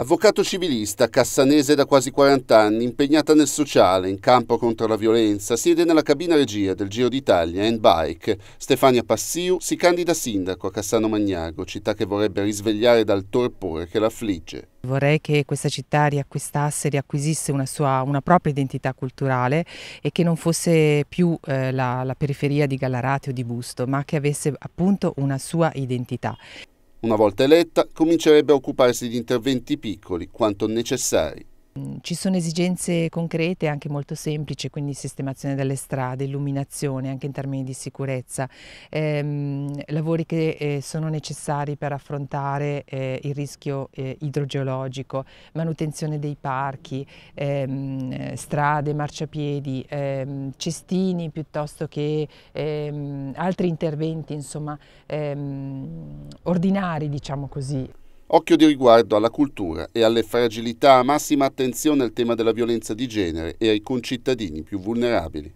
Avvocato civilista, cassanese da quasi 40 anni, impegnata nel sociale, in campo contro la violenza, siede nella cabina regia del Giro d'Italia and Bike. Stefania Passiu si candida sindaco a Cassano Magnago, città che vorrebbe risvegliare dal torpore che l'affligge. Vorrei che questa città riacquistasse, riacquisisse una, sua, una propria identità culturale e che non fosse più eh, la, la periferia di Gallarate o di Busto, ma che avesse appunto una sua identità. Una volta eletta, comincerebbe a occuparsi di interventi piccoli quanto necessari. Mm, ci sono esigenze concrete, anche molto semplici, quindi sistemazione delle strade, illuminazione, anche in termini di sicurezza, ehm, lavori che eh, sono necessari per affrontare eh, il rischio eh, idrogeologico, manutenzione dei parchi, ehm, strade, marciapiedi, ehm, cestini piuttosto che ehm, altri interventi insomma, ehm, ordinari, diciamo così. Occhio di riguardo alla cultura e alle fragilità, massima attenzione al tema della violenza di genere e ai concittadini più vulnerabili.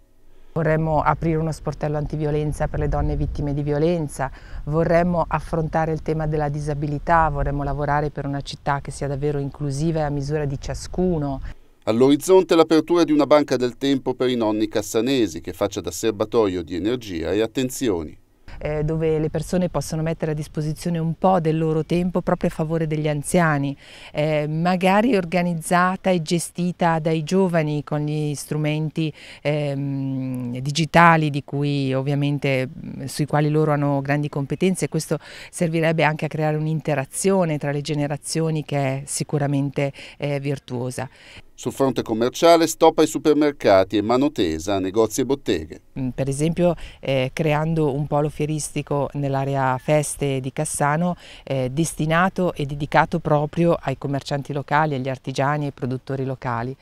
Vorremmo aprire uno sportello antiviolenza per le donne vittime di violenza, vorremmo affrontare il tema della disabilità, vorremmo lavorare per una città che sia davvero inclusiva e a misura di ciascuno. All'orizzonte l'apertura di una banca del tempo per i nonni cassanesi che faccia da serbatoio di energia e attenzioni eh, dove le persone possono mettere a disposizione un po' del loro tempo proprio a favore degli anziani, eh, magari organizzata e gestita dai giovani con gli strumenti ehm, digitali di cui ovviamente sui quali loro hanno grandi competenze e questo servirebbe anche a creare un'interazione tra le generazioni che è sicuramente eh, virtuosa. Sul fronte commerciale stop ai supermercati e mano tesa a negozi e botteghe. Mm, per esempio eh, creando un polo fieristico nell'area feste di Cassano eh, destinato e dedicato proprio ai commercianti locali, agli artigiani e ai produttori locali.